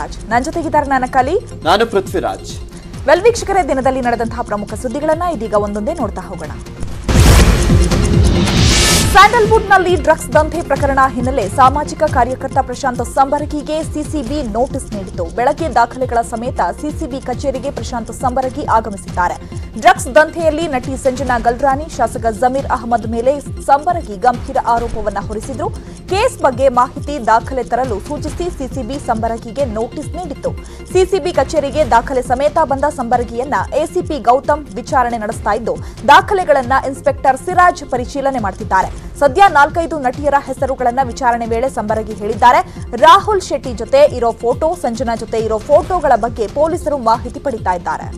ರಾಜ್ ನನ್ನ ಜೊತೆಗಿದ್ದಾರೆ ನನ್ನ ಕಲಿ. ನಾನು ಪೃಥ್ವಿರಾಜ್. ವೆಲ್ ವೀಕ್ಷಕರೇ ದಿನದಲ್ಲಿ ನಡೆದಂತಹ ಪ್ರಮುಖ ಸುದ್ದಿಗಳನ್ನ ಇದೀಗ ಒಂದೊಂದೇ ನೋಡ್ತಾ ಹೋಗೋಣ. ಸ್ಯಾಂಡಲ್ವುಡ್ನಲ್ಲಿ ಡ್ರಗ್ಸ್ ದಂಧೆ ಪ್ರಕರಣ ಹಿನ್ನೆಲೆ ಸಾಮಾಜಿಕ ಕಾರ್ಯಕರ್ತ ಪ್ರಶಾಂತ್ ಸಂಬರಗಿಗೆ ಸಿಸಿಬಿ ನೋಟಿಸ್ ನೀಡಿತು ಬೆಳಗ್ಗೆ ದಾಖಲೆಗಳ ಸಮೇತ ಸಿಸಿಬಿ ಕಚೇರಿಗೆ ಪ್ರಶಾಂತ್ ಸಂಬರಗಿ ಆಗಮಿಸಿದ್ದಾರೆ. ಡ್ರಗ್ಸ್ ದಂಧೆಯಲ್ಲಿ ನಟಿ ಸಂಜನಾ ಗಲ್ರಾನಿ, ಶಾಸಕ ಜಮೀರ್ ಅಹಮದ್ ಮೇಲೆ ಸಂಬರಗಿ ಗಂಭೀರ ಆರೋಪವನ್ನು ಹೊರಿಸಿದ್ರು. ಕೇಸ್ ಬಗ್ಗೆ ಮಾಹಿತಿ ದಾಖಲೆ ತರಲು ಸೂಚಿಸಿ ಸಿಸಿಬಿ ಸಂಬರಗಿಗೆ ನೋಟಿಸ್ ನೀಡಿತ್ತು. ಸಿಸಿಬಿ ಕಚೇರಿಗೆ ದಾಖಲೆ ಸಮೇತ ಬಂದ ಸಂಬರಗಿಯನ್ನ ಎಸಿಪಿ ಗೌತಮ್ ವಿಚಾರಣೆ ನಡೆಸ್ತಾ ಇದ್ದು, ದಾಖಲೆಗಳನ್ನು ಇನ್ಸ್ಪೆಕ್ಟರ್ ಸಿರಾಜ್ ಪರಿಶೀಲನೆ ಮಾಡುತ್ತಿದ್ದಾರೆ ಸದ್ಯ ನಾಲ್ಕೈದು ನಟಿಯರ ಹೆಸರುಗಳನ್ನ ವಿಚಾರಣೆ ವೇಳೆ ಸಂಬರಗಿ ಹೇಳಿದ್ದಾರೆ. ರಾಹುಲ್ ಶೆಟ್ಟಿ ಜೊತೆ ಇರೋ ಫೋಟೋ, ಸಂಜನಾ ಜೊತೆ ಇರೋ ಫೋಟೋಗಳ ಬಗ್ಗೆ ಪೊಲೀಸರು ಮಾಹಿತಿ ಪಡಿತಾ ಇದ್ದಾರೆ.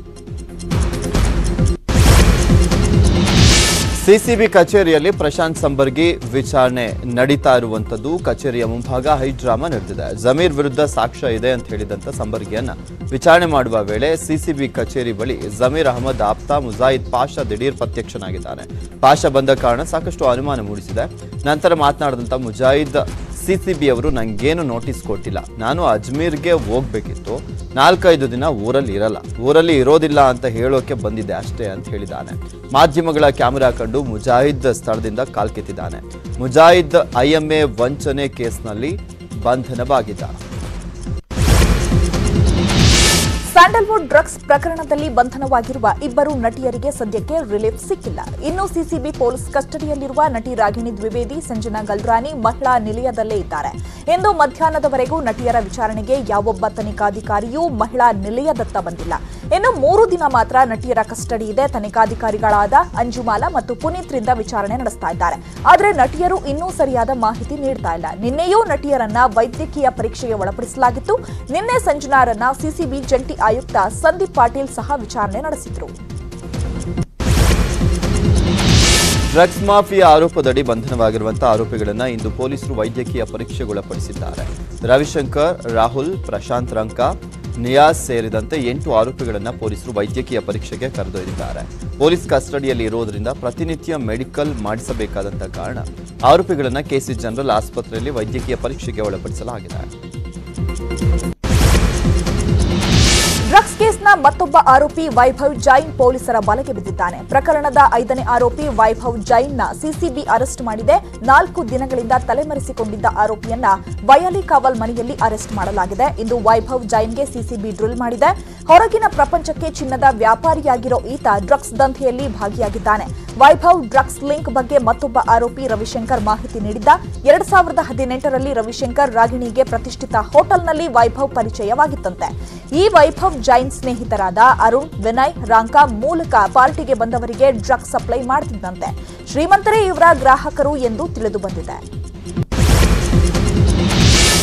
ಸಿಸಿಬಿ ಕಚೇರಿಯಲ್ಲಿ ಪ್ರಶಾಂತ್ ಸಂಬರ್ಗಿ ವಿಚಾರಣೆ ನಡೀತಾ ಇರುವಂತದ್ದು ಕಚೇರಿಯ ಮುಂಭಾಗ ಹೈಡ್ರಾಮಾ ನಡೆದಿದೆ. ಜಮೀರ್ ವಿರುದ್ಧ ಸಾಕ್ಷ್ಯ ಇದೆ ಅಂತ ಹೇಳಿದಂತ ಸಂಬರ್ಗಿಯನ್ನ ವಿಚಾರಣೆ ಮಾಡುವ ವೇಳೆ ಸಿಸಿಬಿ ಕಚೇರಿ ಬಳಿ ಜಮೀರ್ ಅಹಮದ್ ಆಪ್ತ ಮುಜಾಹಿದ್ ಪಾಷಾ ದಿಢೀರ್ ಪ್ರತ್ಯಕ್ಷನಾಗಿದ್ದಾನೆ ಪಾಷಾ ಬಂದ ಕಾರಣ ಸಾಕಷ್ಟು ಅನುಮಾನ ಮೂಡಿಸಿದೆ. ನಂತರ ಮಾತನಾಡಿದಂತ ಮುಜಾಹಿದ್ ಸಿಸಿಬಿ ಅವರು ನನಗೇನು ನೋಟಿಸ್ ಕೊಟ್ಟಿಲ್ಲ. ನಾನು ಅಜ್ಮೀರ್ಗೆ ಹೋಗ್ಬೇಕಿತ್ತು. ನಾಲ್ಕೈದು ದಿನ ಊರಲ್ಲಿ ಇರಲ್ಲ. ಊರಲ್ಲಿ ಇರೋದಿಲ್ಲ ಅಂತ ಹೇಳೋಕೆ ಬಂದಿದ್ದೆ ಅಷ್ಟೇ ಅಂತ ಹೇಳಿದ್ದಾನೆ ಮಾಧ್ಯಮಗಳ ಕ್ಯಾಮೆರಾ ಕಂಡು ಮುಜಾಹಿದ್ ಸ್ಥಳದಿಂದ ಕಾಲ್ಕಿತ್ತಿದ್ದಾನೆ. ಮುಜಾಹಿದ್ ಐಎಂಎ ವಂಚನೆ ಕೇಸ್ನಲ್ಲಿ ಬಂಧನವಾಗಿದ್ದ ಸ್ಯಾಂಡಲ್ವುಡ್ ಡ್ರಗ್ಸ್ ಪ್ರಕರಣದಲ್ಲಿ ಬಂಧನವಾಗಿರುವ ಇಬ್ಬರು ನಟಿಯರಿಗೆ ಸದ್ಯಕ್ಕೆ ರಿಲೀಫ್ ಸಿಕ್ಕಿಲ್ಲ. ಇನ್ನು ಸಿಸಿಬಿ ಪೊಲೀಸ್ ಕಸ್ಟಡಿಯಲ್ಲಿರುವ ನಟಿ ರಾಗಿಣಿ ದ್ವಿವೇದಿ, ಸಂಜನಾ ಗಲ್ರಾನಿ ಮಹಿಳಾ ನಿಲಯದಲ್ಲೇ ಇದ್ದಾರೆ. ಇಂದು ಮಧ್ಯಾಹ್ನದವರೆಗೂ ನಟಿಯರ ವಿಚಾರಣೆಗೆ ಯಾವೊಬ್ಬ ತನಿಖಾಧಿಕಾರಿಯೂ ಮಹಿಳಾ ನಿಲಯದತ್ತ ಬಂದಿಲ್ಲ. ಇನ್ನು ಮೂರು ದಿನ ಮಾತ್ರ ನಟಿಯರ ಕಸ್ಟಡಿ ಇದೆ. ತನಿಖಾಧಿಕಾರಿಗಳಾದ ಅಂಜುಮಾಲಾ ಮತ್ತು ಪುನೀತ್ ರಿಂದ ವಿಚಾರಣೆ ನಡೆಸ್ತಾ ಇದ್ದಾರೆ. ಆದರೆ ನಟಿಯರು ಇನ್ನೂ ಸರಿಯಾದ ಮಾಹಿತಿ ನೀಡ್ತಾ ಇಲ್ಲ. ನಿನ್ನೆಯೂ ನಟಿಯರನ್ನ ವೈದ್ಯಕೀಯ ಪರೀಕ್ಷೆಗೆ ಒಳಪಡಿಸಲಾಗಿತ್ತು. ನಿನ್ನೆ ಸಂಜನಾರನ್ನ ಸಿಸಿಬಿ ಜಂಟಿ ಆಯುಕ್ತ ಸಂದೀಪ್ ಪಾಟೀಲ್ ಸಹ ವಿಚಾರಣೆ ನಡೆಸಿದರು. ಡ್ರಗ್ಸ್ ಮಾಫಿಯಾ ಆರೋಪದಡಿ ಬಂಧನವಾಗಿರುವಂತಹ ಆರೋಪಿಗಳನ್ನು ಇಂದು ಪೊಲೀಸರು ವೈದ್ಯಕೀಯ ಪರೀಕ್ಷೆಗೊಳಪಡಿಸಿದ್ದಾರೆ. ರವಿಶಂಕರ್, ರಾಹುಲ್, ಪ್ರಶಾಂತ್ ರಂಕ ನಿಯಾಸ್ ಸೇರಿದಂತೆ ಎಂಟು ಆರೋಪಿಗಳನ್ನು ಪೊಲೀಸರು ವೈದ್ಯಕೀಯ ಪರೀಕ್ಷೆಗೆ ಕರೆದೊಯ್ದಿದ್ದಾರೆ. ಪೊಲೀಸ್ ಕಸ್ಟಡಿಯಲ್ಲಿ ಇರುವುದರಿಂದ ಪ್ರತಿನಿತ್ಯ ಮೆಡಿಕಲ್ ಮಾಡಿಸಬೇಕಾದಂತಹ ಕಾರಣ ಆರೋಪಿಗಳನ್ನು ಕೆಸಿ ಜನರಲ್ ಆಸ್ಪತ್ರೆಯಲ್ಲಿ ವೈದ್ಯಕೀಯ ಪರೀಕ್ಷೆಗೆ ಒಳಪಡಿಸಲಾಗಿದೆ. ಕೇಸ್ನ ಮತ್ತೊಬ್ಬ ಆರೋಪಿ ವೈಭವ್ ಜೈನ್ ಪೊಲೀಸರ ಬಲೆಗೆ ಬಿದ್ದಿದ್ದಾನೆ. ಪ್ರಕರಣದ ಐದನೇ ಆರೋಪಿ ವೈಭವ್ ಜೈನ್ನ ಸಿಸಿಬಿ ಅರೆಸ್ಟ್ ಮಾಡಿದೆ. ನಾಲ್ಕು ದಿನಗಳಿಂದ ತಲೆಮರೆಸಿಕೊಂಡಿದ್ದ ಆರೋಪಿಯನ್ನ ಬಯಲಿ ಕಾವಲ್ ಮನೆಯಲ್ಲಿ ಅರೆಸ್ಟ್ ಮಾಡಲಾಗಿದೆ. ಇಂದು ವೈಭವ್ ಜೈನ್ಗೆ ಸಿಸಿಬಿ ಡ್ರಿಲ್ ಮಾಡಿದೆ. ಹೊರಗಿನ ಪ್ರಪಂಚಕ್ಕೆ ಚಿನ್ನದ ವ್ಯಾಪಾರಿಯಾಗಿರೋ ಈತ ಡ್ರಗ್ಸ್ ದಂಧೆಯಲ್ಲಿ ಭಾಗಿಯಾಗಿದ್ದಾನೆ. ವೈಭವ್ ಡ್ರಗ್ಸ್ ಲಿಂಕ್ ಬಗ್ಗೆ ಮತ್ತೊಬ್ಬ ಆರೋಪಿ ರವಿಶಂಕರ್ ಮಾಹಿತಿ ನೀಡಿದ್ದ. ಎರಡ್ ಸಾವಿರದ ಹದಿನೆಂಟರಲ್ಲಿ ರವಿಶಂಕರ್ ರಾಗಿಣಿಗೆ ಪ್ರತಿಷ್ಠಿತ ಹೋಟೆಲ್ನಲ್ಲಿ ವೈಭವ್ ಪರಿಚಯವಾಗಿತ್ತಂತೆ. ಈ ವೈಭವ್ ಜೈನ್ ಸ್ನೇಹಿತರಾದ ಅರುಣ್, ವಿನಯ್, ರಾಂಕಾ ಮೂಲಕ ಪಾರ್ಟಿಗೆ ಬಂದವರಿಗೆ ಡ್ರಗ್ಸ್ ಸಪ್ಲೈ ಮಾಡುತ್ತಿದ್ದಂತೆ ಶ್ರೀಮಂತರೇ ಇವರ ಗ್ರಾಹಕರು ಎಂದು ತಿಳಿದು ಬಂದಿದೆ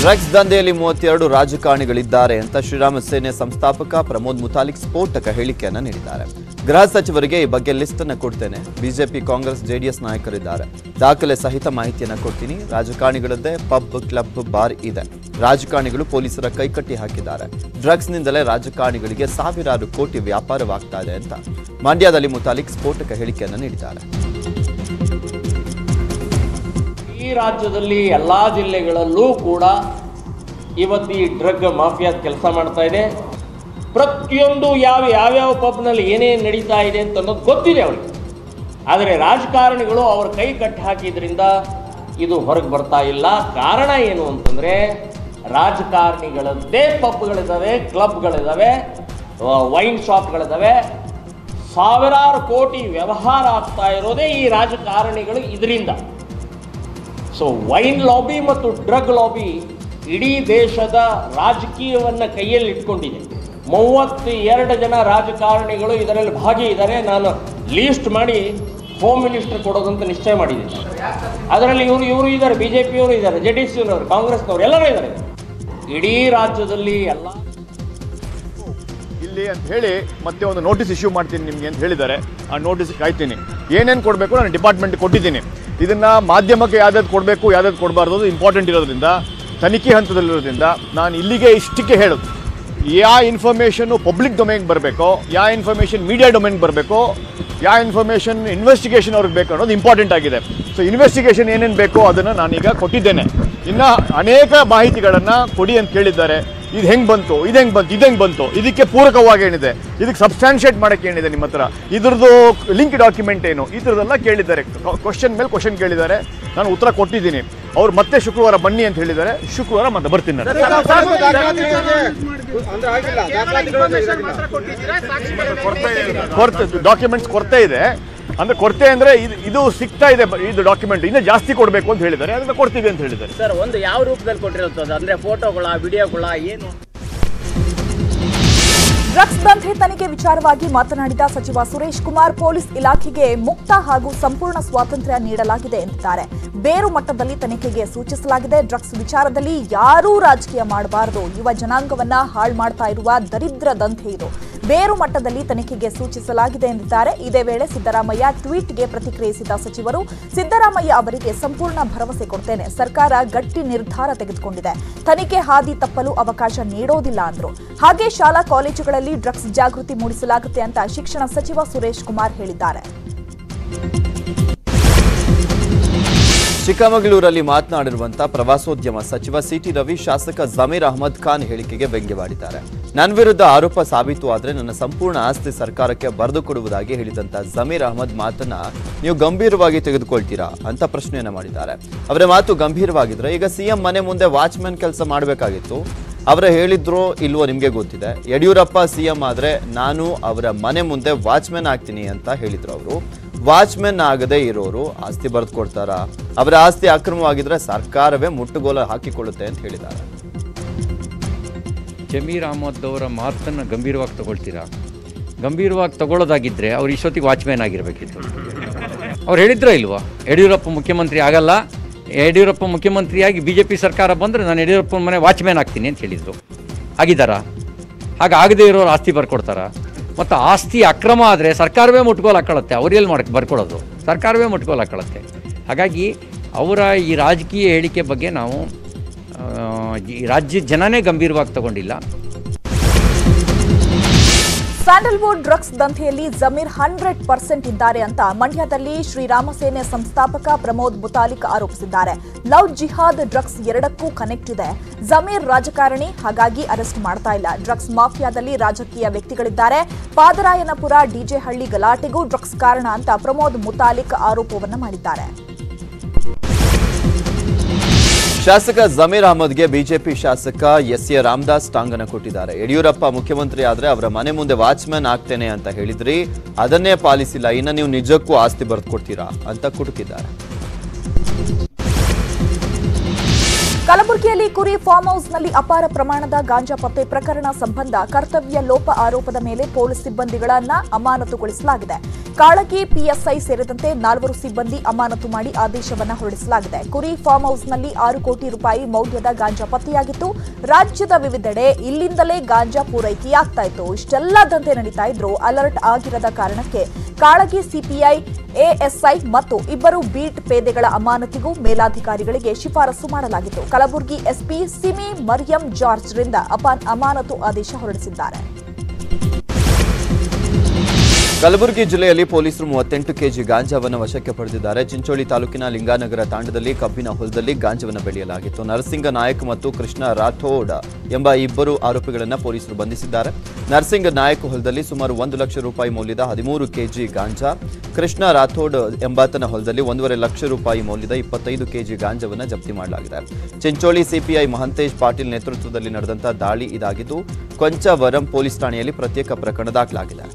ಡ್ರಗ್ಸ್ ದಂಧೆಯಲ್ಲಿ ಮೂವತ್ತೆರಡು ರಾಜಕಾರಣಿಗಳಿದ್ದಾರೆ ಅಂತ ಶ್ರೀರಾಮ ಸೇನೆ ಸಂಸ್ಥಾಪಕ ಪ್ರಮೋದ್ ಮುತಾಲಿಕ್ ಸ್ಫೋಟಕ ಹೇಳಿಕೆಯನ್ನು ನೀಡಿದ್ದಾರೆ. ಗೃಹ ಸಚಿವರಿಗೆ ಈ ಬಗ್ಗೆ ಲಿಸ್ಟ್ ಅನ್ನು ಕೊಡ್ತೇನೆ. ಬಿಜೆಪಿ, ಕಾಂಗ್ರೆಸ್ ಜೆಡಿಎಸ್ ನಾಯಕರಿದ್ದಾರೆ. ದಾಖಲೆ ಸಹಿತ ಮಾಹಿತಿಯನ್ನು ಕೊಡ್ತೀನಿ. ರಾಜಕಾರಣಿಗಳದ್ದೇ ಪಬ್, ಕ್ಲಬ್, ಬಾರ್ ಇದೆ. ರಾಜಕಾರಣಿಗಳು ಪೊಲೀಸರ ಕೈಕಟ್ಟಿ ಹಾಕಿದ್ದಾರೆ. ಡ್ರಗ್ಸ್ ನಿಂದಲೇ ರಾಜಕಾರಣಿಗಳಿಗೆ ಸಾವಿರಾರು ಕೋಟಿ ವ್ಯಾಪಾರವಾಗ್ತಾ ಇದೆ ಅಂತ ಮಂಡ್ಯದಲ್ಲಿ ಮುತಾಲಿಕ್ ಸ್ಫೋಟಕ ಹೇಳಿಕೆಯನ್ನು ನೀಡಿದ್ದಾರೆ. ಈ ರಾಜ್ಯದಲ್ಲಿ ಎಲ್ಲ ಜಿಲ್ಲೆಗಳಲ್ಲೂ ಕೂಡ ಇವತ್ತು ಈ ಡ್ರಗ್ ಮಾಫಿಯಾ ಕೆಲಸ ಮಾಡ್ತಾ ಇದೆ. ಪ್ರತಿಯೊಂದು ಯಾವ ಯಾವ್ಯಾವ ಪಬ್ನಲ್ಲಿ ಏನೇನು ನಡೀತಾ ಇದೆ ಅಂತ ಅನ್ನೋದು ಗೊತ್ತಿದೆ ಅವರಿಗೆ ಆದರೆ ರಾಜಕಾರಣಿಗಳು ಅವ್ರ ಕೈ ಕಟ್ಟಿ ಹಾಕಿದ್ರಿಂದ ಇದು ಹೊರಗೆ ಬರ್ತಾ ಇಲ್ಲ. ಕಾರಣ ಏನು ಅಂತಂದರೆ ರಾಜಕಾರಣಿಗಳದ್ದೇ ಪಬ್ಗಳಿದ್ದಾವೆ ಕ್ಲಬ್ಗಳಿದ್ದಾವೆ ವೈನ್ ಶಾಪ್ಗಳಿದ್ದಾವೆ ಸಾವಿರಾರು ಕೋಟಿ ವ್ಯವಹಾರ ಆಗ್ತಾ ಇರೋದೇ ಈ ರಾಜಕಾರಣಿಗಳು ಇದರಿಂದ. ಸೊ ವೈನ್ ಲಾಬಿ ಮತ್ತು ಡ್ರಗ್ ಲಾಬಿ ಇಡೀ ದೇಶದ ರಾಜಕೀಯವನ್ನು ಕೈಯಲ್ಲಿ ಇಟ್ಕೊಂಡಿದೆ ಮೂವತ್ತು ಎರಡು ಜನ ರಾಜಕಾರಣಿಗಳು ಇದರಲ್ಲಿ ಭಾಗಿ ಇದ್ದಾರೆ ನಾನು ಲೀಸ್ಟ್ ಮಾಡಿ ಹೋಮ್ ಮಿನಿಸ್ಟರ್ ಕೊಡೋದಂತ ನಿಶ್ಚಯ ಮಾಡಿದ್ದೀನಿ. ಅದರಲ್ಲಿ ಇವರು ಇವರು ಇದ್ದಾರೆ ಬಿ ಜೆ ಪಿಯವರು ಇದ್ದಾರೆ ಜೆ ಡಿ ಎಸ್ ಇವರು ಕಾಂಗ್ರೆಸ್ನವರು, ಎಲ್ಲರೂ ಇದ್ದಾರೆ. ಇಡೀ ರಾಜ್ಯದಲ್ಲಿ ಎಲ್ಲ ಇಲ್ಲಿ ಅಂತ ಹೇಳಿ ಮತ್ತೆ ಒಂದು ನೋಟಿಸ್ ಇಶ್ಯೂ ಮಾಡ್ತೀನಿ ನಿಮಗೆ ಅಂತ ಹೇಳಿದ್ದಾರೆ. ಆ ನೋಟಿಸ್ ಕಾಯ್ತೀನಿ. ಏನೇನು ಕೊಡಬೇಕು ನಾನು ಡಿಪಾರ್ಟ್ಮೆಂಟ್ ಕೊಟ್ಟಿದ್ದೀನಿ. ಇದನ್ನು ಮಾಧ್ಯಮಕ್ಕೆ ಯಾವ್ದಾದ್ರು ಕೊಡಬೇಕು ಯಾವ್ದಾದ್ರು ಕೊಡಬಾರ್ದು ಇಂಪಾರ್ಟೆಂಟ್ ಇರೋದ್ರಿಂದ, ತನಿಖೆ ಹಂತದಲ್ಲಿರೋದ್ರಿಂದ ನಾನು ಇಲ್ಲಿಗೆ ಇಷ್ಟಕ್ಕೆ ಹೇಳೋದು. ಯಾವ ಇನ್ಫಾರ್ಮೇಷನ್ನು ಪಬ್ಲಿಕ್ ಡೊಮೈನ್ಗೆ ಬರಬೇಕು ಯಾವ ಇನ್ಫಾರ್ಮೇಷನ್ ಮೀಡಿಯಾ ಡೊಮೈನ್ಗೆ ಬರಬೇಕು ಯಾವ ಇನ್ಫಾರ್ಮೇಷನ್ ಇನ್ವೆಸ್ಟಿಗೇಷನ್ ಅವ್ರಿಗೆ ಬೇಕು ಅನ್ನೋದು ಇಂಪಾರ್ಟೆಂಟ್ ಆಗಿದೆ. ಸೊ ಇನ್ವೆಸ್ಟಿಗೇಷನ್ ಏನೇನು ಬೇಕೋ ಅದನ್ನು ನಾನೀಗ ಕೊಟ್ಟಿದ್ದೇನೆ. ಇನ್ನು ಅನೇಕ ಮಾಹಿತಿಗಳನ್ನು ಕೊಡಿ ಅಂತ ಕೇಳಿದ್ದಾರೆ. ಇದು ಹೆಂಗೆ ಬಂತು, ಇದು ಹೆಂಗೆ ಬಂತು, ಇದು ಹೆಂಗೆ ಬಂತು? ಇದಕ್ಕೆ ಪೂರಕವಾಗಿ ಏನಿದೆ? ಇದಕ್ಕೆ ಸಬ್ಸ್ಟ್ಯಾನ್ಶಿಯೇಟ್ ಮಾಡೋಕ್ಕೆ ಏನಿದೆ ನಿಮ್ಮ ಹತ್ರ? ಇದ್ರದ್ದು ಲಿಂಕ್ ಡಾಕ್ಯುಮೆಂಟ್ ಏನು? ಈ ಥರದ್ದೆಲ್ಲ ಕೇಳಿದ್ದಾರೆ ಕ್ವಶನ್ ಮೇಲೆ ಕ್ವಶನ್ ಕೇಳಿದ್ದಾರೆ. ನಾನು ಉತ್ತರ ಕೊಟ್ಟಿದ್ದೀನಿ. ಅವ್ರು ಮತ್ತೆ ಶುಕ್ರವಾರ ಬನ್ನಿ ಅಂತ ಹೇಳಿದ್ದಾರೆ. ಶುಕ್ರವಾರ ಮತ್ತೆ ಬರ್ತೀನಿ ನಾನು. ಕೊರತೆ ಡಾಕ್ಯುಮೆಂಟ್ಸ್ ಕೊರತೆ ಇದೆ. ಅಂದ್ರೆ ಕೊರತೆ ಅಂದ್ರೆ ಇದು ಇದು ಸಿಗ್ತಾ ಇದೆ ಇದು ಡಾಕ್ಯುಮೆಂಟ್ ಇನ್ನೂ ಜಾಸ್ತಿ ಕೊಡಬೇಕು ಅಂತ ಹೇಳಿದ್ದಾರೆ. ಅದನ್ನ ಕೊಡ್ತೀವಿ ಅಂತ ಹೇಳಿದ್ದಾರೆ. ಸರ್ ಒಂದು ಯಾವ ರೂಪದಲ್ಲಿ ಕೊಟ್ಟಿರುತ್ತದೆ ಅಂದ್ರೆ ಫೋಟೋಗಳ ವಿಡಿಯೋಗಳ ಏನು? ಡ್ರಗ್ಸ್ ದಂಧೆ ತನಿಖೆ ವಿಚಾರವಾಗಿ ಮಾತನಾಡಿದ ಸಚಿವ ಸುರೇಶ್ ಕುಮಾರ್ ಪೊಲೀಸ್ ಇಲಾಖೆಗೆ ಮುಕ್ತ ಹಾಗೂ ಸಂಪೂರ್ಣ ಸ್ವಾತಂತ್ರ್ಯ ನೀಡಲಾಗಿದೆ ಎಂದಿದ್ದಾರೆ. ಬೇರು ಮಟ್ಟದಲ್ಲಿ ತನಿಖೆಗೆ ಸೂಚಿಸಲಾಗಿದೆ. ಡ್ರಗ್ಸ್ ವಿಚಾರದಲ್ಲಿ ಯಾರೂ ರಾಜಕೀಯ ಮಾಡಬಾರದು. ಯುವ ಜನಾಂಗವನ್ನ ಹಾಳು ಮಾಡ್ತಾ ಇರುವ ದರಿದ್ರ ದಂಧೆ ಇದು. ಬೇರು ಮಟ್ಟದಲ್ಲಿ ತನಿಖೆಗೆ ಸೂಚಿಸಲಾಗಿದೆ ಎಂದಿದ್ದಾರೆ. ಇದೇ ವೇಳೆ ಸಿದ್ದರಾಮಯ್ಯ ಟ್ವೀಟ್ಗೆ ಪ್ರತಿಕ್ರಿಯಿಸಿದ ಸಚಿವರು, ಸಿದ್ದರಾಮಯ್ಯ ಅವರಿಗೆ ಸಂಪೂರ್ಣ ಭರವಸೆ ಕೊಡ್ತೇನೆ. ಸರ್ಕಾರ ಗಟ್ಟಿ ನಿರ್ಧಾರ ತೆಗೆದುಕೊಂಡಿದೆ. ತನಿಖೆ ಹಾದಿ ತಪ್ಪಲು ಅವಕಾಶ ನೀಡೋದಿಲ್ಲ ಅಂದರು. ಹಾಗೆ ಶಾಲಾ ಕಾಲೇಜುಗಳಲ್ಲಿ ಡ್ರಗ್ಸ್ ಜಾಗೃತಿ ಮೂಡಿಸಲಾಗುತ್ತೆ ಅಂತ ಶಿಕ್ಷಣ ಸಚಿವ ಸುರೇಶ್ ಕುಮಾರ್ ಹೇಳಿದ್ದಾರೆ. ಚಿಕ್ಕಮಗಳೂರಲ್ಲಿ ಮಾತನಾಡಿರುವಂತಹ ಪ್ರವಾಸೋದ್ಯಮ ಸಚಿವ ಸಿಟಿ ರವಿ ಶಾಸಕ ಜಮೀರ್ ಅಹಮದ್ ಖಾನ್ ಹೇಳಿಕೆಗೆ ವ್ಯಂಗ್ಯವಾಡಿದ್ದಾರೆ. ನನ್ನ ವಿರುದ್ಧ ಆರೋಪ ಸಾಬೀತು ಆದರೆ ನನ್ನ ಸಂಪೂರ್ಣ ಆಸ್ತಿ ಸರ್ಕಾರಕ್ಕೆ ಬರೆದು ಕೊಡುವುದಾಗಿ ಹೇಳಿದಂತ ಜಮೀರ್ ಅಹಮದ್ ಮಾತನ್ನ ನೀವು ಗಂಭೀರವಾಗಿ ತೆಗೆದುಕೊಳ್ತೀರಾ ಅಂತ ಪ್ರಶ್ನೆಯನ್ನ ಮಾಡಿದ್ದಾರೆ. ಅವರ ಮಾತು ಗಂಭೀರವಾಗಿದ್ರೆ ಈಗ ಸಿಎಂ ಮನೆ ಮುಂದೆ ವಾಚ್ಮ್ಯಾನ್ ಕೆಲಸ ಮಾಡಬೇಕಾಗಿತ್ತು. ಅವರ ಹೇಳಿದ್ರೋ ಇಲ್ವೋ ನಿಮಗೆ ಗೊತ್ತಿದೆ. ಯಡಿಯೂರಪ್ಪ ಸಿಎಂ ಆದರೆ ನಾನು ಅವರ ಮನೆ ಮುಂದೆ ವಾಚ್ಮ್ಯಾನ್ ಆಗ್ತೀನಿ ಅಂತ ಹೇಳಿದರು ಅವರು. ವಾಚ್ಮ್ಯಾನ್ ಆಗದೆ ಇರೋರು ಆಸ್ತಿ ಬರೆದು ಕೊಡ್ತಾರ? ಅವರ ಆಸ್ತಿ ಅಕ್ರಮವಾಗಿದ್ರೆ ಸರ್ಕಾರವೇ ಮುಟ್ಟುಗೋಲ ಹಾಕಿಕೊಳ್ಳುತ್ತೆ ಅಂತ ಹೇಳಿದ್ದಾರೆ. ಜಮೀರ್ ಅಹಮದ್ ಅವರ ಮಾತನ್ನು ಗಂಭೀರವಾಗಿ ತಗೊಳ್ತೀರಾ? ಗಂಭೀರವಾಗಿ ತಗೊಳ್ಳೋದಾಗಿದ್ದರೆ ಅವ್ರು ಇಷ್ಟೊತ್ತಿಗೆ ವಾಚ್ಮ್ಯಾನ್ ಆಗಿರಬೇಕಿತ್ತು. ಅವ್ರು ಹೇಳಿದ್ರೋ ಇಲ್ವಾ? ಯಡಿಯೂರಪ್ಪ ಮುಖ್ಯಮಂತ್ರಿ ಆಗಲ್ಲ. ಯಡಿಯೂರಪ್ಪ ಮುಖ್ಯಮಂತ್ರಿಯಾಗಿ ಬಿ ಜೆ ಪಿ ಸರ್ಕಾರ ಬಂದರೆ ನಾನು ಯಡಿಯೂರಪ್ಪನ ಮನೆ ವಾಚ್ಮ್ಯಾನ್ ಆಗ್ತೀನಿ ಅಂತ ಹೇಳಿದರು ಆಗಿದ್ದಾರಾ? ಹಾಗೆ ಆಗದೇ ಇರೋರು ಆಸ್ತಿ ಬರ್ಕೊಡ್ತಾರ ಮತ್ತು ಆಸ್ತಿ ಅಕ್ರಮ ಆದರೆ ಸರ್ಕಾರವೇ ಮುಟ್ಗೋಲು ಹಾಕೊಳ್ಳುತ್ತೆ ಅವ್ರು ಎಲ್ಲಿ ಮಾಡಕ್ಕೆ ಬರ್ಕೊಳ್ಳೋದು ಸರ್ಕಾರವೇ ಮುಟ್ಗೋಲು ಹಾಕೊಳ್ಳುತ್ತೆ ಹಾಗಾಗಿ ಅವರ ಈ ರಾಜಕೀಯ ಹೇಳಿಕೆ ಬಗ್ಗೆ ನಾವು ಈ ರಾಜ್ಯದ ಜನನೇ ಗಂಭೀರವಾಗಿ ತಗೊಂಡಿಲ್ಲ. ಸ್ಯಾಂಡಲ್ವುಡ್ ಡ್ರಗ್ಸ್ ದಂಧೆಯಲ್ಲಿ ಜಮೀರ್ ಹಂಡ್ರೆಡ್ ಪರ್ಸೆಂಟ್ ಇದ್ದಾರೆ ಅಂತ ಮಂಡ್ಯದಲ್ಲಿ ಶ್ರೀರಾಮಸೇನೆ ಸಂಸ್ಥಾಪಕ ಪ್ರಮೋದ್ ಮುತಾಲಿಕ್ ಆರೋಪಿಸಿದ್ದಾರೆ. ಲವ್ ಜಿಹಾದ್ ಡ್ರಗ್ಸ್ ಎರಡಕ್ಕೂ ಕನೆಕ್ಟ್ ಇದೆ. ಜಮೀರ್ ರಾಜಕಾರಣಿ, ಹಾಗಾಗಿ ಅರೆಸ್ಟ್ ಮಾಡ್ತಾ ಇಲ್ಲ. ಡ್ರಗ್ಸ್ ಮಾಫಿಯಾದಲ್ಲಿ ರಾಜಕೀಯ ವ್ಯಕ್ತಿಗಳಿದ್ದಾರೆ. ಪಾದರಾಯನಪುರ, ಡಿಜೆಹಳ್ಳಿ ಗಲಾಟೆಗೂ ಡ್ರಗ್ಸ್ ಕಾರಣ ಅಂತ ಪ್ರಮೋದ್ ಮುತಾಲಿಕ್ ಆರೋಪವನ್ನು ಮಾಡಿದ್ದಾರೆ. ಶಾಸಕ ಜಮೀರ್ ಅಹಮದ್ಗೆ ಬಿಜೆಪಿ ಶಾಸಕ ಎಸ್ ಎ ರಾಮದಾಸ್ ಟಾಂಗನ ಕೊಟ್ಟಿದ್ದಾರೆ. ಯಡಿಯೂರಪ್ಪ ಮುಖ್ಯಮಂತ್ರಿ ಆದ್ರೆ ಅವರ ಮನೆ ಮುಂದೆ ವಾಚ್ಮ್ಯಾನ್ ಆಗ್ತೇನೆ ಅಂತ ಹೇಳಿದ್ರಿ. ಅದನ್ನೇ ಪಾಲಿಸಿಲ್ಲ. ಇನ್ನು ನೀವು ನಿಜಕ್ಕೂ ಆಸ್ತಿ ಬರೆದು ಕೊಡ್ತೀರಾ ಅಂತ ಕುಟುಕಿದ್ದಾರೆ. ಕಲಬುರಗಿಯಲ್ಲಿ ಕುರಿ ಫಾರ್ಮ್ ಹೌಸ್ನಲ್ಲಿ ಅಪಾರ ಪ್ರಮಾಣದ ಗಾಂಜಾ ಪತ್ತೆ ಪ್ರಕರಣ ಸಂಬಂಧ ಕರ್ತವ್ಯ ಲೋಪ ಆರೋಪದ ಮೇಲೆ ಪೊಲೀಸ್ ಸಿಬ್ಬಂದಿಗಳನ್ನು ಅಮಾನತುಗೊಳಿಸಲಾಗಿದೆ. ಕಾಳಗಿ ಪಿಎಸ್ಐ ಸೇರಿದಂತೆ ನಾಲ್ವರು ಸಿಬ್ಬಂದಿ ಅಮಾನತು ಮಾಡಿ ಆದೇಶವನ್ನು ಹೊರಡಿಸಲಾಗಿದೆ. ಕುರಿ ಫಾರ್ಮ್ ಹೌಸ್ನಲ್ಲಿ ಆರು ಕೋಟಿ ರೂಪಾಯಿ ಮೌಲ್ಯದ ಗಾಂಜಾ ಪತ್ತೆಯಾಗಿತ್ತು. ರಾಜ್ಯದ ವಿವಿಧೆಡೆ ಇಲ್ಲಿಂದಲೇ ಗಾಂಜಾ ಪೂರೈಕೆಯಾಗ್ತಾ ಇತ್ತು. ಇಷ್ಟೆಲ್ಲದಂತೆ ನಡೀತಾ ಇದ್ರು ಅಲರ್ಟ್ ಆಗಿರದ ಕಾರಣಕ್ಕೆ ಕಾಳಗಿ, ಸಿಪಿಐ ಎಎಸ್ಐ ಮತ್ತು ಇಬ್ಬರು ಬೀಟ್ ಪೇದೆಗಳ ಅಮಾನತಿಗೂ ಮೇಲಾಧಿಕಾರಿಗಳಿಗೆ ಶಿಫಾರಸು ಮಾಡಲಾಗಿತ್ತು. ಕಲಬುರಗಿ ಎಸ್ಪಿ ಸಿಮಿ ಮರಿಯಂ ಜಾರ್ಜ್ರಿಂದ ಅಪಾನ್ ಅಮಾನತು ಆದೇಶ ಹೊರಡಿಸಿದ್ದಾರೆ. ಕಲಬುರಗಿ ಜಿಲ್ಲೆಯಲ್ಲಿ ಪೊಲೀಸರು ಮೂವತ್ತೆಂಟು ಕೆಜಿ ಗಾಂಜಾವನ್ನು ವಶಕ್ಕೆ ಪಡೆದಿದ್ದಾರೆ. ಚಿಂಚೋಳಿ ತಾಲೂಕಿನ ಲಿಂಗಾನಗರ ತಾಂಡದಲ್ಲಿ ಕಬ್ಬಿನ ಹೊಲದಲ್ಲಿ ಗಾಂಜಾವನ್ನು ಬೆಳೆಯಲಾಗಿತ್ತು. ನರಸಿಂಗ ನಾಯಕ್ ಮತ್ತು ಕೃಷ್ಣ ರಾಥೋಡ್ ಎಂಬ ಇಬ್ಬರು ಆರೋಪಿಗಳನ್ನು ಪೊಲೀಸರು ಬಂಧಿಸಿದ್ದಾರೆ. ನರಸಿಂಗ ನಾಯಕ್ ಹೊಲದಲ್ಲಿ ಸುಮಾರು ಒಂದು ಲಕ್ಷ ರೂಪಾಯಿ ಮೌಲ್ಯದ ಹದಿಮೂರು ಕೆಜಿ ಗಾಂಜಾ, ಕೃಷ್ಣ ರಾಥೋಡ್ ಎಂಬಾತನ ಹೊಲದಲ್ಲಿ ಒಂದೂವರೆ ಲಕ್ಷ ರೂಪಾಯಿ ಮೌಲ್ಯದ ಇಪ್ಪತ್ತೈದು ಕೆಜಿ ಗಾಂಜಾವನ್ನು ಜಪ್ತಿ ಮಾಡಲಾಗಿದೆ. ಚಿಂಚೋಳಿ ಸಿಪಿಐ ಮಹಂತೇಶ್ ಪಾಟೀಲ್ ನೇತೃತ್ವದಲ್ಲಿ ನಡೆದಂತಹ ದಾಳಿ ಇದಾಗಿದ್ದು, ಕೊಂಚವರಂ ಪೊಲೀಸ್ ಠಾಣೆಯಲ್ಲಿ ಪ್ರತ್ಯೇಕ ಪ್ರಕರಣ ದಾಖಲಾಗಿದೆ.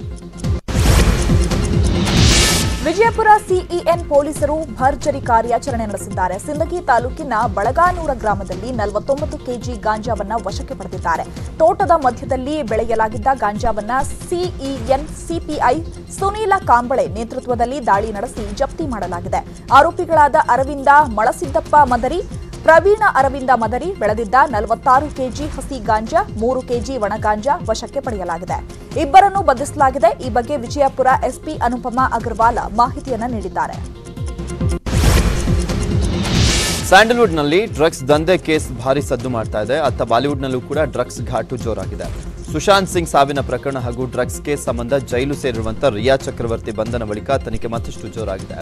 ವಿಜಯಪುರ ಸಿಇಎನ್ ಪೊಲೀಸರು ಭರ್ಜರಿ ಕಾರ್ಯಾಚರಣೆ ನಡೆಸಿದ್ದಾರೆ. ಸಿಂದಗಿ ತಾಲೂಕಿನ ಬಳಗಾನೂರ ಗ್ರಾಮದಲ್ಲಿ ನಲವತ್ತೊಂಬತ್ತು ಕೆಜಿ ಗಾಂಜಾವನ್ನ ವಶಕ್ಕೆ ಪಡೆದಿದ್ದಾರೆ. ತೋಟದ ಮಧ್ಯದಲ್ಲಿ ಬೆಳೆಯಲಾಗಿದ್ದ ಗಾಂಜಾವನ್ನ ಸಿಇಎನ್ ಸಿಪಿಐ ಸುನೀಲ ಕಾಂಬಳೆ ನೇತೃತ್ವದಲ್ಲಿ ದಾಳಿ ನಡೆಸಿ ಜಪ್ತಿ ಮಾಡಲಾಗಿದೆ. ಆರೋಪಿಗಳಾದ ಅರವಿಂದ ಮಳಸಿದ್ದಪ್ಪ ಮದರಿ ಪ್ರವೀಣ ಅರವಿಂದ ಮದರಿ ಬೆಳೆದಿದ್ದ ನಲವತ್ತಾರು ಕೆಜಿ ಹಸಿ ಗಾಂಜಾ, ಮೂರು ಕೆಜಿ ಒಣಗಾಂಜಾ ವಶಕ್ಕೆ ಪಡೆಯಲಾಗಿದೆ. ಇಬ್ಬರನ್ನು ಬಂಧಿಸಲಾಗಿದೆ. ಈ ಬಗ್ಗೆ ವಿಜಯಪುರ ಎಸ್ಪಿ ಅನುಪಮಾ ಅಗರ್ವಾಲ್ ಮಾಹಿತಿಯನ್ನು ನೀಡಿದ್ದಾರೆ. ಸ್ಯಾಂಡಲ್ವುಡ್ನಲ್ಲಿ ಡ್ರಗ್ಸ್ ದಂಧೆ ಕೇಸ್ ಭಾರಿ ಸದ್ದು ಮಾಡ್ತಾ ಇದೆ. ಅತ್ತ ಬಾಲಿವುಡ್ನಲ್ಲೂ ಕೂಡ ಡ್ರಗ್ಸ್ ಘಾಟು ಜೋರಾಗಿದೆ. ಸುಶಾಂತ್ ಸಿಂಗ್ ಸಾವಿನ ಪ್ರಕರಣ ಹಾಗೂ ಡ್ರಗ್ಸ್ ಕೇಸ್ ಸಂಬಂಧ ಜೈಲು ಸೇರಿರುವಂತಹ ರಿಯಾ ಚಕ್ರವರ್ತಿ ಬಂಧನ ಬಳಿಕ ತನಿಖೆ ಮತ್ತಷ್ಟು ಜೋರಾಗಿದೆ.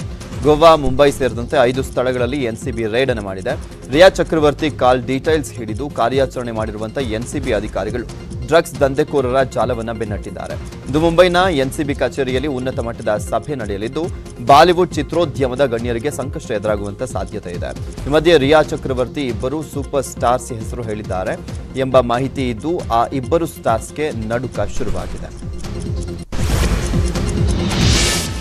ಗೋವಾ, ಮುಂಬೈ ಸೇರಿದಂತೆ ಐದು ಸ್ಥಳಗಳಲ್ಲಿ ಎನ್ಸಿಬಿ ರೇಡ್ ಅನ್ನು ಮಾಡಿದೆ. ರಿಯಾ ಚಕ್ರವರ್ತಿ ಕಾಲ್ ಡೀಟೈಲ್ಸ್ ಹಿಡಿದು ಕಾರ್ಯಾಚರಣೆ ಮಾಡಿರುವಂತಹ ಎನ್ಸಿಬಿ ಅಧಿಕಾರಿಗಳು. ಡ್ರಗ್ಸ್ ದಂಧೆಕೋರರ ಜಾಲವನ್ನು ಬೆನ್ನಟ್ಟಿದ್ದಾರೆ. ಇಂದು ಮುಂಬೈನ ಎನ್ಸಿಬಿ ಕಚೇರಿಯಲ್ಲಿ ಉನ್ನತ ಮಟ್ಟದ ಸಭೆ ನಡೆಯಲಿದ್ದು, ಬಾಲಿವುಡ್ ಚಿತ್ರೋದ್ಯಮದ ಗಣ್ಯರಿಗೆ ಸಂಕಷ್ಟ ಎದುರಾಗುವಂತ ಸಾಧ್ಯತೆ ಇದೆ. ಈ ಮಧ್ಯೆ ರಿಯಾ ಚಕ್ರವರ್ತಿ ಇಬ್ಬರು ಸೂಪರ್ ಸ್ಟಾರ್ಸ್ ಹೆಸರು ಹೇಳಿದ್ದಾರೆ ಎಂಬ ಮಾಹಿತಿ ಇದ್ದು, ಆ ಇಬ್ಬರು ಸ್ಟಾರ್ಸ್ಗೆ ನಡುಕ ಶುರುವಾಗಿದೆ.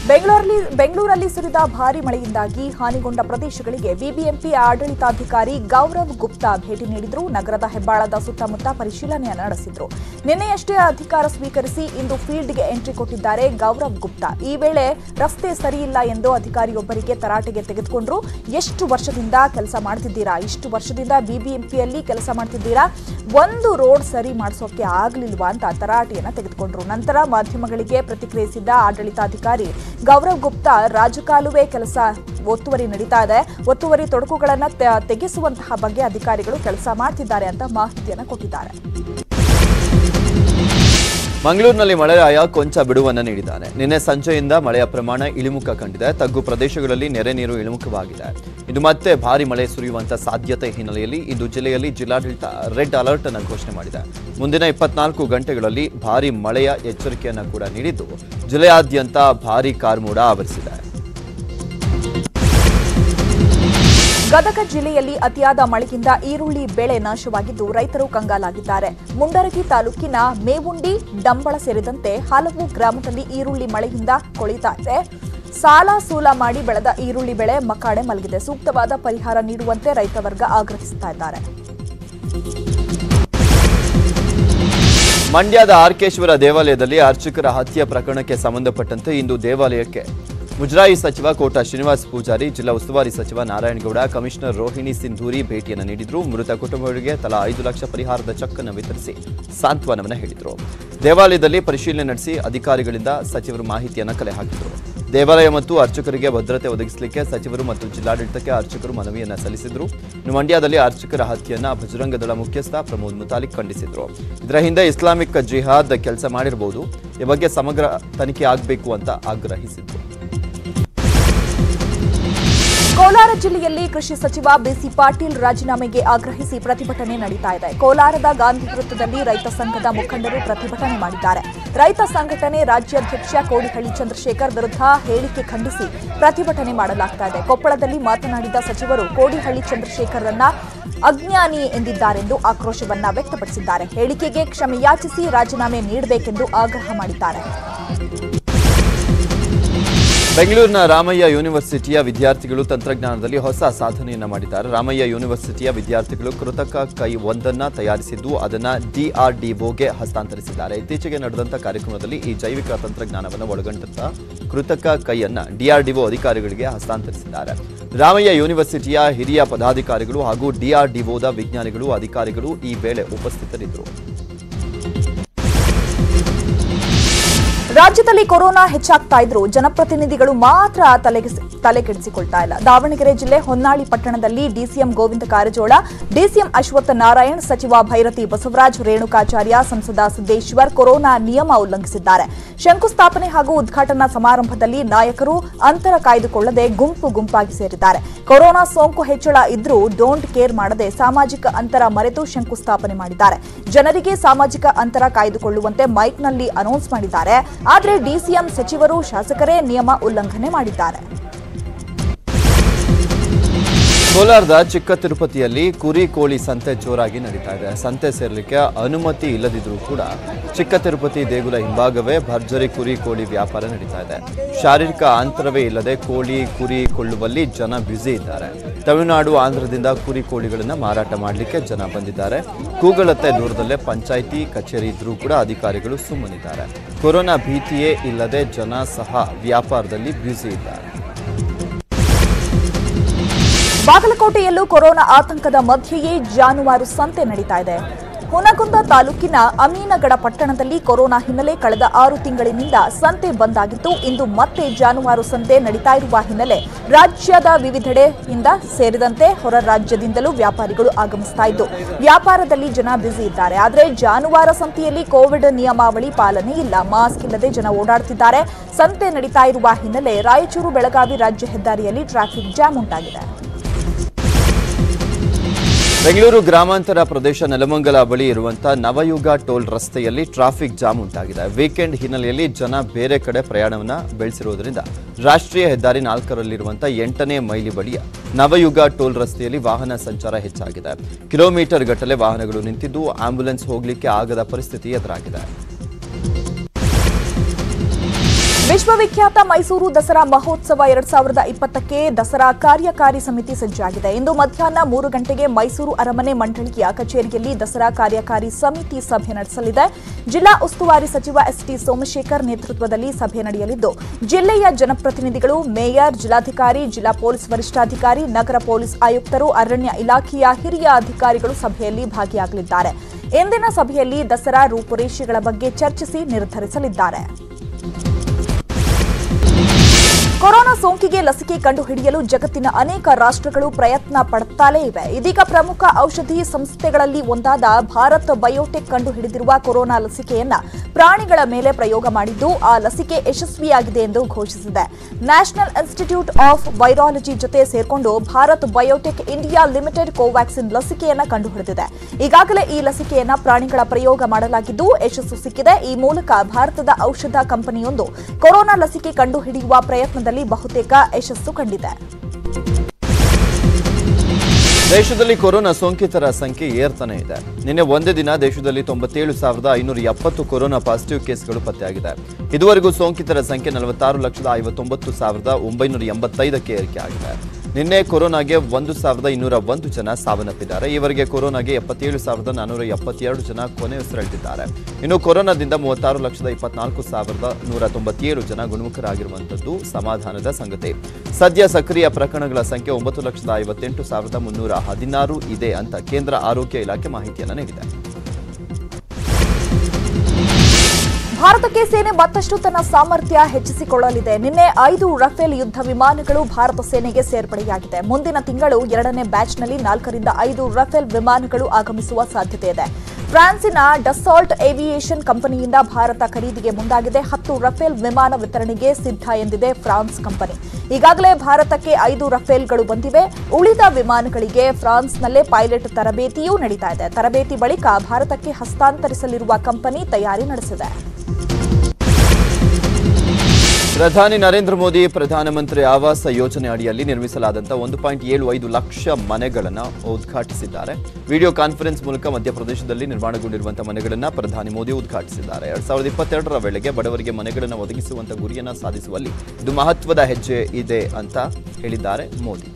ಬೆಂಗಳೂರಲ್ಲಿ ಬೆಂಗಳೂರಲ್ಲಿ ಸುರಿದ ಭಾರಿ ಮಳೆಯಿಂದಾಗಿ ಹಾನಿಗೊಂಡ ಪ್ರದೇಶಗಳಿಗೆ ಬಿಬಿಎಂಪಿ ಆಡಳಿತಾಧಿಕಾರಿ ಗೌರವ್ ಗುಪ್ತಾ ಭೇಟಿ ನೀಡಿದ್ರು. ನಗರದ ಹೆಬ್ಬಾಳದ ಸುತ್ತಮುತ್ತ ಪರಿಶೀಲನೆ ನಡೆಸಿದ್ರು. ನಿನ್ನೆಯಷ್ಟೇ ಅಧಿಕಾರ ಸ್ವೀಕರಿಸಿ ಇಂದು ಫೀಲ್ಡ್ಗೆ ಎಂಟ್ರಿ ಕೊಟ್ಟಿದ್ದಾರೆ ಗೌರವ್ ಗುಪ್ತಾ. ಈ ವೇಳೆ ರಸ್ತೆ ಸರಿಯಿಲ್ಲ ಎಂದು ಅಧಿಕಾರಿಯೊಬ್ಬರಿಗೆ ತರಾಟೆಗೆ ತೆಗೆದುಕೊಂಡ್ರು. ಎಷ್ಟು ವರ್ಷದಿಂದ ಕೆಲಸ ಮಾಡ್ತಿದ್ದೀರಾ? ಇಷ್ಟು ವರ್ಷದಿಂದ ಬಿಬಿಎಂಪಿಯಲ್ಲಿ ಕೆಲಸ ಮಾಡ್ತಿದ್ದೀರಾ? ಒಂದು ರೋಡ್ ಸರಿ ಮಾಡಿಸೋಕೆ ಆಗಲಿಲ್ವಾ ಅಂತ ತರಾಟೆಯನ್ನು ತೆಗೆದುಕೊಂಡ್ರು. ನಂತರ ಮಾಧ್ಯಮಗಳಿಗೆ ಪ್ರತಿಕ್ರಿಯಿಸಿದ ಆಡಳಿತಾಧಿಕಾರಿ ಗೌರವ್ ಗುಪ್ತಾ ರಾಜಕಾಲುವೆ ಕೆಲಸ ಒತ್ತುವರಿ ನಡೀತಾ ಇದೆ. ಒತ್ತುವರಿ ತೊಡಕುಗಳನ್ನ ತೆಗೆಸುವಂತಹ ಬಗ್ಗೆ ಅಧಿಕಾರಿಗಳು ಕೆಲಸ ಮಾಡ್ತಿದ್ದಾರೆ ಅಂತ ಮಾಹಿತಿಯನ್ನು ಕೊಟ್ಟಿದ್ದಾರೆ. ಮಂಗಳೂರಿನಲ್ಲಿ ಮಳೆರಾಯ ಕೊಂಚ ಬಿಡುವನ್ನು ನೀಡಿದ್ದಾನೆ. ನಿನ್ನೆ ಸಂಜೆಯಿಂದ ಮಳೆಯ ಪ್ರಮಾಣ ಇಳಿಮುಖ ಕಂಡಿದೆ. ತಗ್ಗು ಪ್ರದೇಶಗಳಲ್ಲಿ ನೆರೆ ನೀರು ಇಳಿಮುಖವಾಗಿದೆ. ಇದು ಮತ್ತೆ ಭಾರಿ ಮಳೆ ಸುರಿಯುವಂತ ಸಾಧ್ಯತೆ ಹಿನ್ನೆಲೆಯಲ್ಲಿ ಇಂದು ಜಿಲ್ಲೆಯಲ್ಲಿ ಜಿಲ್ಲಾಡಳಿತ ರೆಡ್ ಅಲರ್ಟ್ ಅನ್ನು ಘೋಷಣೆ ಮಾಡಿದೆ. ಮುಂದಿನ ಇಪ್ಪತ್ನಾಲ್ಕು ಗಂಟೆಗಳಲ್ಲಿ ಭಾರಿ ಮಳೆಯ ಎಚ್ಚರಿಕೆಯನ್ನು ಕೂಡ ನೀಡಿದ್ದು ಜಿಲ್ಲೆಯಾದ್ಯಂತ ಭಾರಿ ಕಾರ್ಮೋಡ ಆವರಿಸಿದೆ. ಗದಗ ಜಿಲ್ಲೆಯಲ್ಲಿ ಅತಿಯಾದ ಮಳೆಯಿಂದ ಈರುಳ್ಳಿ ಬೆಳೆ ನಾಶವಾಗಿದ್ದು ರೈತರು ಕಂಗಾಲಾಗಿದ್ದಾರೆ. ಮುಂಡರಗಿ ತಾಲೂಕಿನ ಮೇವುಂಡಿ, ಡಂಬಳ ಸೇರಿದಂತೆ ಹಲವು ಗ್ರಾಮದಲ್ಲಿ ಈರುಳ್ಳಿ ಮಳೆಯಿಂದ ಕೊಳಿತಾ ಇದೆ. ಸಾಲ ಸೂಲ ಮಾಡಿ ಬೆಳೆದ ಈರುಳ್ಳಿ ಬೆಳೆ ಮಕಾಡೆ ಮಲಗಿದೆ. ಸೂಕ್ತವಾದ ಪರಿಹಾರ ನೀಡುವಂತೆ ರೈತ ವರ್ಗ ಆಗ್ರಹಿಸುತ್ತಾ ಇದ್ದಾರೆ. ಮಂಡ್ಯದ ಆರ್ಕೇಶ್ವರ ದೇವಾಲಯದಲ್ಲಿ ಅರ್ಚಕರ ಹತ್ಯೆ ಪ್ರಕರಣಕ್ಕೆ ಸಂಬಂಧಪಟ್ಟಂತೆ ಇಂದು ದೇವಾಲಯಕ್ಕೆ ಮುಜರಾಯಿ ಸಚಿವ ಕೋಟ ಶ್ರೀನಿವಾಸ್ ಪೂಜಾರಿ, ಜಿಲ್ಲಾ ಉಸ್ತುವಾರಿ ಸಚಿವ ನಾರಾಯಣಗೌಡ, ಕಮಿಷನರ್ ರೋಹಿಣಿ ಸಿಂಧೂರಿ ಭೇಟಿಯನ್ನು ನೀಡಿದ್ರು. ಮೃತ ಕುಟುಂಬಗಳಿಗೆ ತಲಾ ಐದು ಲಕ್ಷ ಪರಿಹಾರದ ಚೆಕ್ ಅನ್ನು ವಿತರಿಸಿ ಸಾಂತ್ವನವನ್ನು ಹೇಳಿದರು. ದೇವಾಲಯದಲ್ಲಿ ಪರಿಶೀಲನೆ ನಡೆಸಿ ಅಧಿಕಾರಿಗಳಿಂದ ಸಚಿವರು ಮಾಹಿತಿಯನ್ನು ಕಲೆ ಹಾಕಿದರು. ದೇವಾಲಯ ಮತ್ತು ಅರ್ಚಕರಿಗೆ ಭದ್ರತೆ ಒದಗಿಸಲಿಕ್ಕೆ ಸಚಿವರು ಮತ್ತು ಜಿಲ್ಲಾಡಳಿತಕ್ಕೆ ಅರ್ಚಕರು ಮನವಿಯನ್ನು ಸಲ್ಲಿಸಿದ್ರು. ಮಂಡ್ಯದಲ್ಲಿ ಅರ್ಚಕರ ಹತ್ಯೆಯನ್ನ ಬಜರಂಗ ದಳ ಮುಖ್ಯಸ್ಥ ಪ್ರಮೋದ್ ಮುತಾಲಿಕ್ ಖಂಡಿಸಿದ್ರು. ಇದರ ಹಿಂದೆ ಇಸ್ಲಾಮಿಕ್ ಜಿಹಾದ್ ಕೆಲಸ ಮಾಡಿರಬಹುದು ಈ ಬಗ್ಗೆ ಸಮಗ್ರ ತನಿಖೆ ಆಗಬೇಕು ಅಂತ ಆಗ್ರಹಿಸಿದ್ರು. ಕೋಲಾರ ಜಿಲ್ಲೆಯಲ್ಲಿ ಕೃಷಿ ಸಚಿವ ಬಿಸಿ ಪಾಟೀಲ್ ರಾಜೀನಾಮೆಗೆ ಆಗ್ರಹಿಸಿ ಪ್ರತಿಭಟನೆ ನಡೀತಾ ಇದೆ. ಕೋಲಾರದ ಗಾಂಧಿ ವೃತ್ತದಲ್ಲಿ ರೈತ ಸಂಘದ ಮುಖಂಡರು ಪ್ರತಿಭಟನೆ ಮಾಡಿದ್ದಾರೆ. ರೈತ ಸಂಘಟನೆ ರಾಜ್ಯಾಧ್ಯಕ್ಷ ಕೋಡಿಹಳ್ಳಿ ಚಂದ್ರಶೇಖರ್ ವಿರುದ್ಧ ಹೇಳಿಕೆ ಖಂಡಿಸಿ ಪ್ರತಿಭಟನೆ ಮಾಡಲಾಗ್ತಾ ಇದೆ. ಕೊಪ್ಪಳದಲ್ಲಿ ಮಾತನಾಡಿದ ಸಚಿವರು, ಕೋಡಿಹಳ್ಳಿ ಚಂದ್ರಶೇಖರ್ರನ್ನ ಅಜ್ಞಾನಿ ಎಂದಿದ್ದಾರೆಂದು ಆಕ್ರೋಶವನ್ನ ವ್ಯಕ್ತಪಡಿಸಿದ್ದಾರೆ. ಹೇಳಿಕೆಗೆ ಕ್ಷಮೆಯಾಚಿಸಿ ರಾಜೀನಾಮೆ ನೀಡಬೇಕೆಂದು ಆಗ್ರಹ ಮಾಡಿದ್ದಾರೆ. ಬೆಂಗಳೂರಿನ ರಾಮಯ್ಯ ಯೂನಿವರ್ಸಿಟಿಯ ವಿದ್ಯಾರ್ಥಿಗಳು ತಂತ್ರಜ್ಞಾನದಲ್ಲಿ ಹೊಸ ಸಾಧನೆಯನ್ನು ಮಾಡಿದ್ದಾರೆ. ರಾಮಯ್ಯ ಯೂನಿವರ್ಸಿಟಿಯ ವಿದ್ಯಾರ್ಥಿಗಳು ಕೃತಕ ಕೈ ಒಂದನ್ನು ತಯಾರಿಸಿದ್ದು ಅದನ್ನು ಡಿಆರ್ಡಿಒಗೆ ಹಸ್ತಾಂತರಿಸಿದ್ದಾರೆ. ಇತ್ತೀಚೆಗೆ ನಡೆದಂತ ಕಾರ್ಯಕ್ರಮದಲ್ಲಿ ಈ ಜೈವಿಕ ತಂತ್ರಜ್ಞಾನವನ್ನು ಒಳಗೊಂಡಂಥ ಕೃತಕ ಕೈಯನ್ನು ಡಿಆರ್ಡಿಒ ಅಧಿಕಾರಿಗಳಿಗೆ ಹಸ್ತಾಂತರಿಸಿದ್ದಾರೆ. ರಾಮಯ್ಯ ಯೂನಿವರ್ಸಿಟಿಯ ಹಿರಿಯ ಪದಾಧಿಕಾರಿಗಳು ಹಾಗೂ ಡಿಆರ್ಡಿಒದ ವಿಜ್ಞಾನಿಗಳು, ಅಧಿಕಾರಿಗಳು ಈ ವೇಳೆ ಉಪಸ್ಥಿತರಿದ್ದರು. ರಾಜ್ಯದಲ್ಲಿ ಕೊರೋನಾ ಹೆಚ್ಚಾಗ್ತಾ ಇದ್ರು ಜನಪ್ರತಿನಿಧಿಗಳು ಮಾತ್ರ ತಲೆ ತಲೆಕೆಡಿಸಿಕೊಳ್ತಾ ಇಲ್ಲ. ದಾವಣಗೆರೆ ಜಿಲ್ಲೆ ಹೊನ್ನಾಳಿ ಪಟ್ಟಣದಲ್ಲಿ ಡಿಸಿಎಂ ಗೋವಿಂದ ಕಾರಜೋಳ, ಡಿಸಿಎಂ ಅಶ್ವತ್ಥ ನಾರಾಯಣ್, ಸಚಿವ ಭೈರತಿ ಬಸವರಾಜ್, ರೇಣುಕಾಚಾರ್ಯ ಸಂಸದ ಸಿದ್ದೇಶ್ವರ್ ಕೊರೋನಾ ನಿಯಮ ಉಲ್ಲಂಘಿಸಿದ್ದಾರೆ. ಶಂಕುಸ್ಥಾಪನೆ ಹಾಗೂ ಉದ್ಘಾಟನಾ ಸಮಾರಂಭದಲ್ಲಿ ನಾಯಕರು ಅಂತರ ಕಾಯ್ದುಕೊಳ್ಳದೆ ಗುಂಪು ಗುಂಪಾಗಿ ಸೇರಿದ್ದಾರೆ. ಕೊರೋನಾ ಸೋಂಕು ಹೆಚ್ಚಳ ಇದ್ರೂ ಡೋಂಟ್ ಕೇರ್ ಮಾಡದೆ ಸಾಮಾಜಿಕ ಅಂತರ ಮರೆತು ಶಂಕುಸ್ಥಾಪನೆ ಮಾಡಿದ್ದಾರೆ. ಜನರಿಗೆ ಸಾಮಾಜಿಕ ಅಂತರ ಕಾಯ್ದುಕೊಳ್ಳುವಂತೆ ಮೈಕ್ನಲ್ಲಿ ಅನೌನ್ಸ್ ಮಾಡಿದ್ದಾರೆ. ಆದರೆ ಡಿಸಿಎಂ ಸಚಿವರು ಶಾಸಕರೇ ನಿಯಮ ಉಲ್ಲಂಘನೆ ಮಾಡಿದ್ದಾರೆ. ಕೋಲಾರದ ಚಿಕ್ಕ ತಿರುಪತಿಯಲ್ಲಿ ಕುರಿ ಕೋಳಿ ಸಂತೆ ಜೋರಾಗಿ ನಡೀತಾ ಇದೆ. ಸಂತೆ ಸೇರಲಿಕ್ಕೆ ಅನುಮತಿ ಇಲ್ಲದಿದ್ರೂ ಕೂಡ ಚಿಕ್ಕ ತಿರುಪತಿ ದೇಗುಲ ಹಿಂಭಾಗವೇ ಭರ್ಜರಿ ಕುರಿ ಕೋಳಿ ವ್ಯಾಪಾರ ನಡೀತಾ ಇದೆ. ಶಾರೀರಿಕ ಅಂತರವೇ ಇಲ್ಲದೆ ಕೋಳಿ ಕುರಿ ಕೊಳ್ಳುವಲ್ಲಿ ಜನ ಬ್ಯುಸಿ ಇದ್ದಾರೆ. ತಮಿಳುನಾಡು, ಆಂಧ್ರದಿಂದ ಕುರಿ ಕೋಳಿಗಳನ್ನು ಮಾರಾಟ ಮಾಡಲಿಕ್ಕೆ ಜನ ಬಂದಿದ್ದಾರೆ. ಕೂಗಳತ್ತೆ ದೂರದಲ್ಲೇ ಪಂಚಾಯಿತಿ, ಕಚೇರಿ ಇದ್ರೂ ಕೂಡ ಅಧಿಕಾರಿಗಳು ಸುಮ್ಮನಿದ್ದಾರೆ. ಕೊರೋನಾ ಭೀತಿಯೇ ಇಲ್ಲದೆ ಜನ ಸಹ ವ್ಯಾಪಾರದಲ್ಲಿ ಬ್ಯುಸಿ ಇದ್ದಾರೆ. ಬಾಗಲಕೋಟೆಯಲ್ಲೂ ಕೊರೋನಾ ಆತಂಕದ ಮಧ್ಯೆಯೇ ಜಾನುವಾರು ಸಂತೆ ನಡೀತಾ ಇದೆ. ಹುನಗುಂದ ತಾಲೂಕಿನ ಅಮೀನಗಡ ಪಟ್ಟಣದಲ್ಲಿ ಕೊರೋನಾ ಹಿನ್ನೆಲೆ ಕಳೆದ ಆರು ತಿಂಗಳಿನಿಂದ ಸಂತೆ ಬಂದ್ ಆಗಿತ್ತು ಇಂದು ಮತ್ತೆ ಜಾನುವಾರು ಸಂತೆ ನಡೀತಾ ಇರುವ ಹಿನ್ನೆಲೆ ರಾಜ್ಯದ ವಿವಿಧೆಡೆಯಿಂದ ಸೇರಿದಂತೆ ಹೊರ ರಾಜ್ಯದಿಂದಲೂ ವ್ಯಾಪಾರಿಗಳು ಆಗಮಿಸ್ತಾ ಇದ್ದು, ವ್ಯಾಪಾರದಲ್ಲಿ ಜನ ಬ್ಯುಸಿ ಇದ್ದಾರೆ. ಆದರೆ ಜಾನುವಾರು ಸಂತೆಯಲ್ಲಿ ಕೋವಿಡ್ ನಿಯಮಾವಳಿ ಪಾಲನೆ ಇಲ್ಲ. ಮಾಸ್ಕ್ ಇಲ್ಲದೆ ಜನ ಓಡಾಡುತ್ತಿದ್ದಾರೆ ಸಂತೆ ನಡೀತಾ ಇರುವ ಹಿನ್ನೆಲೆ ರಾಯಚೂರು, ಬೆಳಗಾವಿ ರಾಜ್ಯ ಹೆದ್ದಾರಿಯಲ್ಲಿ ಟ್ರಾಫಿಕ್ ಜಾಮ್ ಉಂಟಾಗಿದೆ. ಬೆಂಗಳೂರು ಗ್ರಾಮಾಂತರ ಪ್ರದೇಶ ನೆಲಮಂಗಲ ಬಳಿ ಇರುವಂತಹ ನವಯುಗ ಟೋಲ್ ರಸ್ತೆಯಲ್ಲಿ ಟ್ರಾಫಿಕ್ ಜಾಮ್ ಉಂಟಾಗಿದೆ. ವೀಕೆಂಡ್ ಹಿನ್ನೆಲೆಯಲ್ಲಿ ಜನ ಬೇರೆ ಕಡೆ ಪ್ರಯಾಣವನ್ನು ಬೆಳೆಸಿರುವುದರಿಂದ ರಾಷ್ಟ್ರೀಯ ಹೆದ್ದಾರಿ ನಾಲ್ಕರಲ್ಲಿರುವಂತಹ ಎಂಟನೇ ಮೈಲಿ ಬಳಿಯ ನವಯುಗ ಟೋಲ್ ರಸ್ತೆಯಲ್ಲಿ ವಾಹನ ಸಂಚಾರ ಹೆಚ್ಚಾಗಿದೆ. ಕಿಲೋಮೀಟರ್ ಗಟ್ಟಲೆ ವಾಹನಗಳು ನಿಂತಿದ್ದು ಆಂಬ್ಯುಲೆನ್ಸ್ ಹೋಗಲಿಕ್ಕೆ ಆಗದ ಪರಿಸ್ಥಿತಿ ಎದುರಾಗಿದೆ. ವಿಶ್ವವಿಖ್ಯಾತ ಮೈಸೂರು ದಸರಾ ಮಹೋತ್ಸವ ಎರಡ್ ಸಾವಿರದ ಇಪ್ಪತ್ತಕ್ಕೆ ದಸರಾ ಕಾರ್ಯಕಾರಿ ಸಮಿತಿ ಸಜ್ಜಾಗಿದೆ. ಇಂದು ಮಧ್ಯಾಹ್ನ ಮೂರು ಗಂಟೆಗೆ ಮೈಸೂರು ಅರಮನೆ ಮಂಡಳಿಯ ಕಚೇರಿಯಲ್ಲಿ ದಸರಾ ಕಾರ್ಯಕಾರಿ ಸಮಿತಿ ಸಭೆ ನಡೆಸಲಿದೆ. ಜಿಲ್ಲಾ ಉಸ್ತುವಾರಿ ಸಚಿವ ಎಸ್ಟಿ ಸೋಮಶೇಖರ್ ನೇತೃತ್ವದಲ್ಲಿ ಸಭೆ ನಡೆಯಲಿದ್ದು, ಜಿಲ್ಲೆಯ ಜನಪ್ರತಿನಿಧಿಗಳು, ಮೇಯರ್, ಜಿಲ್ಲಾಧಿಕಾರಿ, ಜಿಲ್ಲಾ ಪೊಲೀಸ್ ವರಿಷ್ಠಾಧಿಕಾರಿ, ನಗರ ಪೊಲೀಸ್ ಆಯುಕ್ತರು, ಅರಣ್ಯ ಇಲಾಖೆಯ ಹಿರಿಯ ಅಧಿಕಾರಿಗಳು ಸಭೆಯಲ್ಲಿ ಭಾಗಿಯಾಗಲಿದ್ದಾರೆ. ಇಂದಿನ ಸಭೆಯಲ್ಲಿ ದಸರಾ ರೂಪುರೇಷೆಗಳ ಬಗ್ಗೆ ಚರ್ಚಿಸಿ ನಿರ್ಧರಿಸಲಿದ್ದಾರೆ. ಕೊರೋನಾ ಸೋಂಕಿಗೆ ಲಸಿಕೆ ಕಂಡುಹಿಡಿಯಲು ಜಗತ್ತಿನ ಅನೇಕ ರಾಷ್ಟ್ರಗಳು ಪ್ರಯತ್ನ ಪಡುತ್ತಲೇ ಇವೆ. ಇದೀಗ ಪ್ರಮುಖ ಔಷಧಿ ಸಂಸ್ಥೆಗಳಲ್ಲಿ ಒಂದಾದ ಭಾರತ್ ಬಯೋಟೆಕ್ ಕಂಡುಹಿಡಿದಿರುವ ಕೊರೋನಾ ಲಸಿಕೆಯನ್ನ ಪ್ರಾಣಿಗಳ ಮೇಲೆ ಪ್ರಯೋಗ ಮಾಡಿದ್ದು, ಆ ಲಸಿಕೆ ಯಶಸ್ವಿಯಾಗಿದೆ ಎಂದು ಘೋಷಿಸಿದೆ. ನ್ಯಾಷನಲ್ ಇನ್ಸ್ಟಿಟ್ಯೂಟ್ ಆಫ್ ವೈರಾಲಜಿ ಜೊತೆ ಸೇರ್ಕೊಂಡು Bharat biotech India limited Covaxin ಲಸಿಕೆಯನ್ನ ಕಂಡುಹಿಡಿದಿದೆ. ಈಗಾಗಲೇ ಈ ಲಸಿಕೆಯನ್ನ ಪ್ರಾಣಿಗಳ ಪ್ರಯೋಗ ಮಾಡಲಾಗಿದ್ದು, ಯಶಸ್ಸು ಸಿಕ್ಕಿದೆ. ಈ ಮೂಲಕ ಭಾರತದ ಔಷಧ ಕಂಪನಿಯೊಂದು ಕೊರೋನಾ ಲಸಿಕೆ ಕಂಡುಹಿಡಿಯುವ ಪ್ರಯತ್ನದಲ್ಲಿ ಬಹುತೇಕ ಯಶಸ್ಸು ಕಂಡಿದೆ. ದೇಶದಲ್ಲಿ ಕೊರೋನಾ ಸೋಂಕಿತರ ಸಂಖ್ಯೆ ಏರ್ತಾನೆ ಇದೆ. ನಿನ್ನೆ ಒಂದೇ ದಿನ ದೇಶದಲ್ಲಿ ತೊಂಬತ್ತೇಳು ಸಾವಿರದ ಐನೂರ ಎಪ್ಪತ್ತು ಕೊರೋನಾ ಪಾಸಿಟಿವ್ ಕೇಸ್ಗಳು ಪತ್ತೆಯಾಗಿದೆ. ಇದುವರೆಗೂ ಸೋಂಕಿತರ ಸಂಖ್ಯೆ ನಲವತ್ತಾರು ಲಕ್ಷದ ಐವತ್ತೊಂಬತ್ತು ಸಾವಿರದ ಒಂಬೈನೂರ ಎಂಬತ್ತೈದಕ್ಕೆ ಏರಿಕೆ ಆಗಿದೆ ನಿನ್ನೆ ಕೊರೋನಾಗೆ ಒಂದು ಸಾವಿರದ ಇನ್ನೂರ ಒಂದು ಜನ ಸಾವನ್ನಪ್ಪಿದ್ದಾರೆ. ಈವರೆಗೆ ಕೊರೋನಾಗೆ ಎಪ್ಪತ್ತೇಳು ಸಾವಿರದ ನಾನ್ನೂರ ಎಪ್ಪತ್ತೆರಡು ಜನ ಕೊನೆ ಉಸಿರೆಳೆದಿದ್ದಾರೆ ಇನ್ನು ಕೊರೋನಾದಿಂದ ಮೂವತ್ತಾರು ಲಕ್ಷದ ಇಪ್ಪತ್ನಾಲ್ಕು ಸಾವಿರದ ನೂರ ತೊಂಬತ್ತೇಳು ಜನ ಗುಣಮುಖರಾಗಿರುವಂಥದ್ದು ಸಮಾಧಾನದ ಸಂಗತಿ. ಸದ್ಯ ಸಕ್ರಿಯ ಪ್ರಕರಣಗಳ ಸಂಖ್ಯೆ ಒಂಬತ್ತು ಲಕ್ಷದ ಐವತ್ತೆಂಟು ಸಾವಿರದ ಮುನ್ನೂರ ಹದಿನಾರು ಇದೆ ಅಂತ ಕೇಂದ್ರ ಆರೋಗ್ಯ ಇಲಾಖೆ ಮಾಹಿತಿಯನ್ನು ನೀಡಿದೆ. ಭಾರತಕ್ಕೆ ಸೇನೆ ಮತ್ತಷ್ಟು ತನ್ನ ಸಾಮರ್ಥ್ಯ ಹೆಚ್ಚಿಸಿಕೊಳ್ಳಲಿದೆ. ನಿನ್ನೆ ಐದು ರಫೇಲ್ ಯುದ್ಧ ವಿಮಾನಗಳು ಭಾರತ ಸೇನೆಗೆ ಸೇರ್ಪಡೆಯಾಗಿದೆ. ಮುಂದಿನ ತಿಂಗಳು ಎರಡನೇ ಬ್ಯಾಚ್ನಲ್ಲಿ ನಾಲ್ಕರಿಂದ ಐದು ರಫೇಲ್ ವಿಮಾನಗಳು ಆಗಮಿಸುವ ಸಾಧ್ಯತೆ ಇದೆ. ಫ್ರಾನ್ಸಿನ ಡಸಾಲ್ಟ್ ಏವಿಯೇಷನ್ ಕಂಪನಿಯಿಂದ ಭಾರತ ಖರೀದಿಗೆ ಮುಂದಾಗಿದೆ. ಹತ್ತು ರಫೇಲ್ ವಿಮಾನ ವಿತರಣೆಗೆ ಸಿದ್ಧ ಎಂದಿದೆ ಫ್ರಾನ್ಸ್ ಕಂಪನಿ. ಈಗಾಗಲೇ ಭಾರತಕ್ಕೆ ಐದು ರಫೇಲ್ಗಳು ಬಂದಿವೆ. ಉಳಿದ ವಿಮಾನಗಳಿಗೆ ಫ್ರಾನ್ಸ್ನಲ್ಲೇ ಪೈಲಟ್ ತರಬೇತಿಯೂ ನಡೀತಾ ಇದೆ. ತರಬೇತಿ ಬಳಿಕ ಭಾರತಕ್ಕೆ ಹಸ್ತಾಂತರಿಸಲಿರುವ ಕಂಪನಿ ತಯಾರಿ ನಡೆಸಿದೆ. ಪ್ರಧಾನಿ ನರೇಂದ್ರ ಮೋದಿ ಪ್ರಧಾನಮಂತ್ರಿ ಆವಾಸ ಯೋಜನೆ ಅಡಿಯಲ್ಲಿ ನಿರ್ಮಿಸಲಾದಂಥ ಒಂದು ಪಾಯಿಂಟ್ ಏಳು ಐದು ಲಕ್ಷ ಮನೆಗಳನ್ನು ಉದ್ಘಾಟಿಸಿದ್ದಾರೆ. ವಿಡಿಯೋ ಕಾನ್ಫರೆನ್ಸ್ ಮೂಲಕ ಮಧ್ಯಪ್ರದೇಶದಲ್ಲಿ ನಿರ್ಮಾಣಗೊಂಡಿರುವಂತಹ ಮನೆಗಳನ್ನು ಪ್ರಧಾನಿ ಮೋದಿ ಉದ್ಘಾಟಿಸಿದ್ದಾರೆ. ಎರಡ್ ಸಾವಿರದ ಇಪ್ಪತ್ತೆರಡರ ವೇಳೆಗೆ ಬಡವರಿಗೆ ಮನೆಗಳನ್ನು ಒದಗಿಸುವಂಥ ಗುರಿಯನ್ನು ಸಾಧಿಸುವಲ್ಲಿ ಇದು ಮಹತ್ವದ ಹೆಜ್ಜೆ ಇದೆ ಅಂತ ಹೇಳಿದ್ದಾರೆ ಮೋದಿ.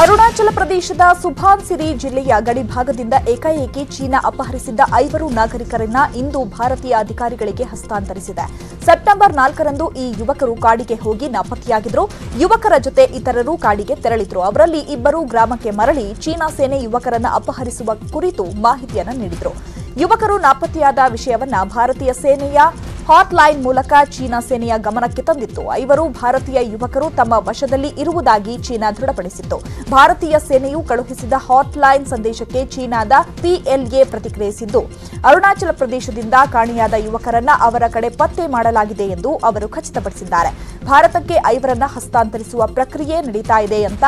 ಅರುಣಾಚಲ ಪ್ರದೇಶದ ಸುಭಾನ್ಸಿರಿ ಜಿಲ್ಲೆಯ ಗಡಿಭಾಗದಿಂದ ಏಕಾಏಕಿ ಚೀನಾ ಅಪಹರಿಸಿದ್ದ ಐವರು ನಾಗರಿಕರನ್ನ ಇಂದು ಭಾರತೀಯ ಅಧಿಕಾರಿಗಳಿಗೆ ಹಸ್ತಾಂತರಿಸಿದೆ. ಸೆಪ್ಟೆಂಬರ್ ನಾಲ್ಕರಂದು ಈ ಯುವಕರು ಕಾಡಿಗೆ ಹೋಗಿ ನಾಪತ್ತೆಯಾಗಿದ್ದರು ಯುವಕರ ಜೊತೆ ಇತರರು ಕಾಡಿಗೆ ತೆರಳಿದ್ರು. ಅವರಲ್ಲಿ ಇಬ್ಬರು ಗ್ರಾಮಕ್ಕೆ ಮರಳಿ ಚೀನಾ ಸೇನೆ ಯುವಕರನ್ನ ಅಪಹರಿಸುವ ಕುರಿತು ಮಾಹಿತಿಯನ್ನು ನೀಡಿದ್ರು. ಯುವಕರು ನಾಪತ್ತೆಯಾದ ವಿಷಯವನ್ನ ಭಾರತೀಯ ಸೇನೆಯ ಹಾಟ್ಲೈನ್ ಮೂಲಕ ಚೀನಾ ಸೇನೆಯ ಗಮನಕ್ಕೆ ತಂದಿತ್ತು. ಐವರು ಭಾರತೀಯ ಯುವಕರು ತಮ್ಮ ವಶದಲ್ಲಿ ಇರುವುದಾಗಿ ಚೀನಾ ದೃಢಪಡಿಸಿತ್ತು. ಭಾರತೀಯ ಸೇನೆಯು ಕಳುಹಿಸಿದ ಹಾಟ್ಲೈನ್ ಸಂದೇಶಕ್ಕೆ ಚೀನಾದ ಪಿಎಲ್ಎ ಪ್ರತಿಕ್ರಿಯಿಸಿದ್ದು, ಅರುಣಾಚಲ ಪ್ರದೇಶದಿಂದ ಕಾಣೆಯಾದ ಯುವಕರನ್ನ ಅವರ ಕಡೆ ಪತ್ತೆ ಮಾಡಲಾಗಿದೆ ಎಂದು ಅವರು ಖಚಿತಪಡಿಸಿದ್ದಾರೆ. ಭಾರತಕ್ಕೆ ಐವರನ್ನ ಹಸ್ತಾಂತರಿಸುವ ಪ್ರಕ್ರಿಯೆ ನಡೀತಾ ಇದೆ ಅಂತ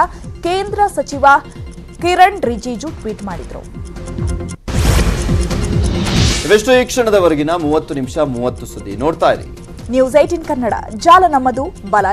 ಕೇಂದ್ರ ಸಚಿವ ಕಿರಣ್ ರಿಜಿಜು ಟ್ವೀಟ್ ಮಾಡಿದರು. ಇವೆಷ್ಟು ಈ ಕ್ಷಣದವರೆಗಿನ ಮೂವತ್ತು ನಿಮಿಷ ಮೂವತ್ತು ಸುದ್ದಿ ನೋಡ್ತಾ ಇರಿ. News eighteen Kannada. ಜಾಲ ನಮ್ಮದು, ಬಲ